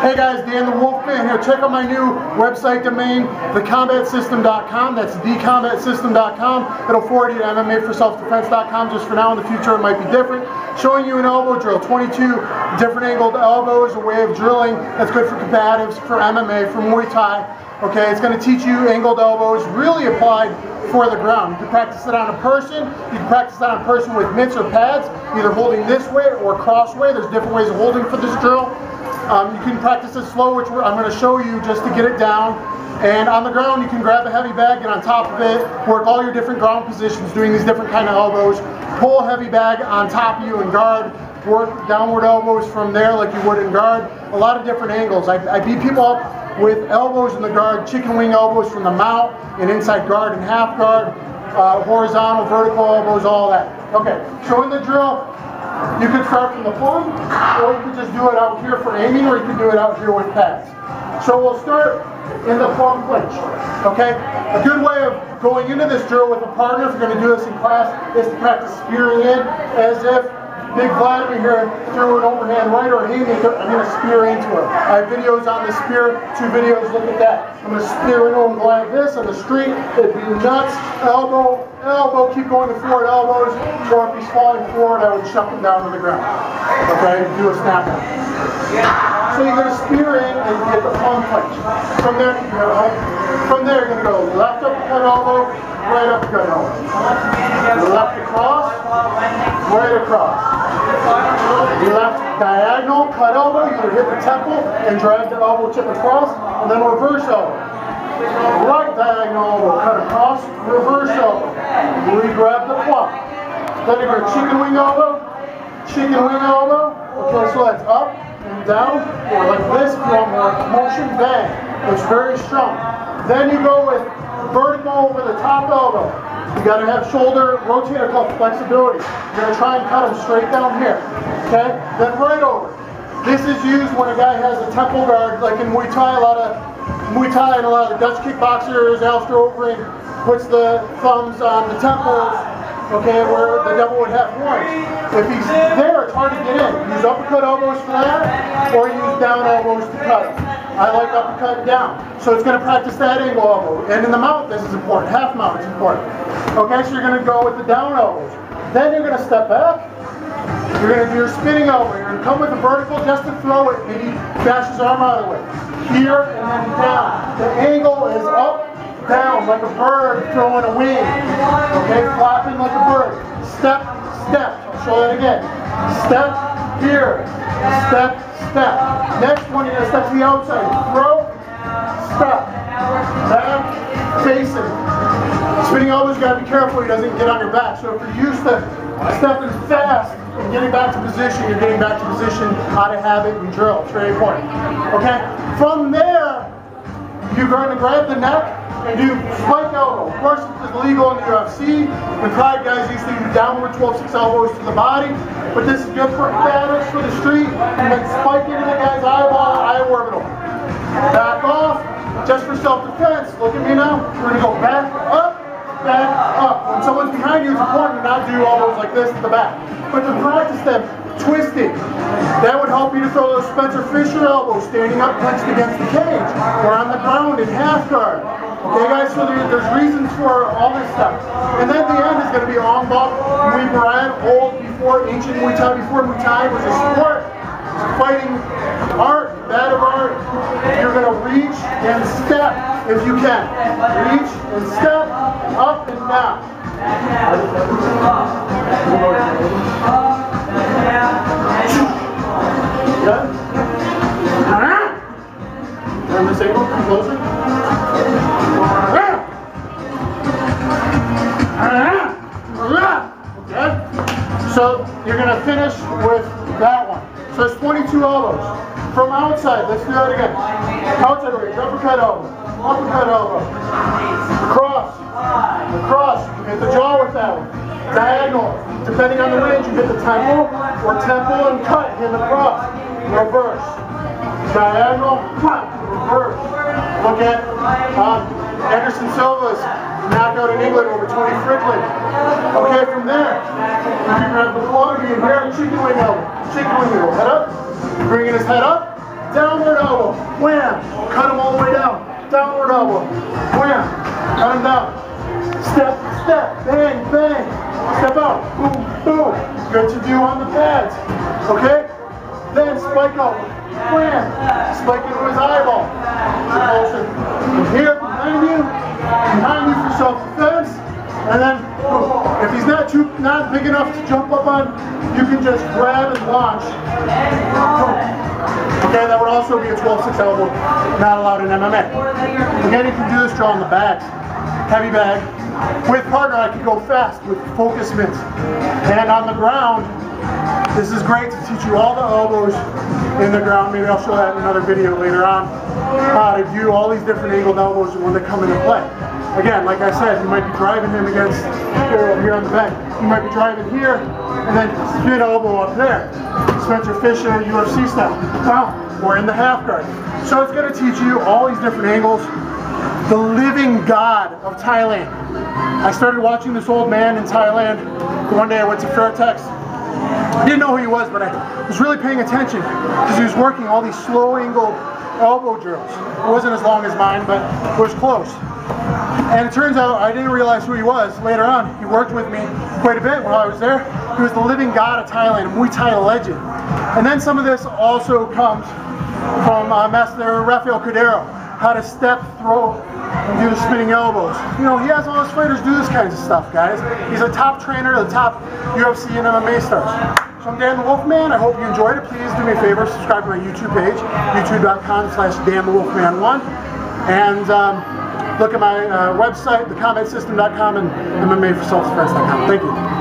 Hey guys, Dan the Wolfman here. Check out my new website domain, thecombatsystem.com. That's thecombatsystem.com. It'll forward you to MMAforselfdefense.com. Just for now, in the future, it might be different. Showing you an elbow drill, 22 different angled elbows, a way of drilling that's good for combatives, for MMA, for Muay Thai. Okay, it's going to teach you angled elbows, really applied for the ground. You can practice it on a person. You can practice that on a person with mitts or pads, either holding this way or crossway. There's different ways of holding for this drill. Um, you can practice it slow, which I'm going to show you just to get it down. And on the ground, you can grab a heavy bag, get on top of it, work all your different ground positions, doing these different kind of elbows. Pull a heavy bag on top of you and guard. Work downward elbows from there like you would in guard. A lot of different angles. I, I beat people up with elbows in the guard, chicken wing elbows from the mount, and inside guard and half guard, uh, horizontal, vertical elbows, all that. Okay, showing the drill. You could start from the plum, or you could just do it out here for aiming, or you could do it out here with pads. So we'll start in the plum clinch. Okay? A good way of going into this drill with a partner, if you're going to do this in class, is to practice spearing in as if Big Vladimir here threw an overhand right or haymaker, I'm going to spear into him. I have videos on the spear, two videos, look at that. I'm going to spear into him like this on the street, it'd be nuts, elbow, elbow, keep going to forward elbows, or if he's falling forward, I would shove him down to the ground. Okay, do a snap. So you're going to spear in and get the plum punch. From there, going to, from there, you're going to go left uppercut elbow, right uppercut elbow. Left across, right across. Left diagonal, cut elbow, you either hit the temple and drag the elbow tip across, and then reverse elbow. Right diagonal elbow, cut across, reverse elbow. Re-grab the plum. Then going to chicken wing elbow, chicken wing elbow. Okay, so that's up and down, or like this you more motion, bang. It's very strong. Then you go with vertical over the top elbow. You got to have shoulder rotator cuff flexibility. You're to try and cut them straight down here. Okay? Then right over. This is used when a guy has a temple guard, like in Muay Thai, a lot of Muay Thai and a lot of the Dutch kickboxers, Alistair Overeem puts the thumbs on the temples, okay, where the devil would have horns. If he's there, it's hard to get in. Use uppercut elbows for that, or use down elbows to cut. I like uppercut down. So it's going to practice that angle elbow. And in the mount, this is important. Half mount is important. Okay, so you're going to go with the down elbows. Then you're going to step back. You're going to do your spinning elbow. You're going to come with the vertical just to throw it. Maybe bash his arm out of the way. Here and then down. The angle is up, down, like a bird throwing a wing. Okay, flapping like a bird. Step, step. I'll show that again. Step, here. Step, step. Next one, you're to step to the outside. Throw, step. Back, facing. Spinning elbows, you got to be careful he doesn't get on your back. So if you're used to stepping fast and getting back to position, you're getting back to position out of habit and drill. It's very important. Okay? From there, you're going to grab the neck and do spike elbow. Of course, it's illegal in the UFC. The Pride guys used to do downward 12-6 elbows to the body, but this is good for batters for the street, not do elbows like this at the back. But to practice them, twisting. That would help you to throw those Spencer Fisher elbows standing up clenched against the cage or on the ground in half guard. Okay guys, so there, there's reasons for all this stuff. And then the end is going to be on ball. Muay Boran, old before ancient Muay Thai, before Muay Thai was a sport. Fighting art, that of art. You're going to reach and step if you can. Reach and step, up and down. Good? Turn this angle, come closer. Okay? So you're going to finish with that one. So it's 22 elbows. From outside, let's do that again. Outside range, uppercut elbow, uppercut elbow. Across, across, you hit the jaw with that one. Diagonal, depending on the range, you hit the temple, or temple and cut, hit cross. Reverse. Diagonal, cut, reverse. Look at um, Anderson Silva's knockout in England over Tony Fryklund. Okay, from there, you grab the plug, you can him chicken wing elbow. Chicken wing elbow. Head up. Bringing his head up. Downward elbow, wham, cut him all the way down, downward elbow, wham, cut him down, step, step, bang, bang, step out, boom, boom, good to do on the pads, okay? Then spike out, wham, spike into his eyeball, propulsion, here, behind you, behind you for self-defense, and then. If he's not too not big enough to jump up on, you can just grab and launch. Okay, that would also be a 12-6 elbow, not allowed in MMA. Again, you can do this draw on the backs. Heavy bag. With partner, I can go fast with focus mitts. And on the ground, this is great to teach you all the elbows in the ground. Maybe I'll show that in another video later on. How to do all these different angled elbows when they come into play. Again, like I said, you might be driving him against here, here on the back. You might be driving here and then spin elbow up there. Spencer Fisher, UFC style. Well, we're in the half guard. So it's going to teach you all these different angles. The living god of Thailand. I started watching this old man in Thailand. One day I went to Fairtex. I didn't know who he was, but I was really paying attention because he was working all these slow angle elbow drills. It wasn't as long as mine, but it was close. And it turns out I didn't realize who he was later on. He worked with me quite a bit while I was there. He was the living god of Thailand, a Muay Thai legend. And then some of this also comes from uh, Master Rafael Cordero, how to step, throw, and do the spinning elbows. You know, he has all his fighters do this kinds of stuff, guys. He's a top trainer, the top UFC and MMA stars. So I'm Dan the Wolfman. I hope you enjoyed it. Please do me a favor, subscribe to my YouTube page, youtube.com slash Dan the Wolfman1. And um, look at my uh, website, thecombatsystem.com and MMAforselfdefense.com. Thank you.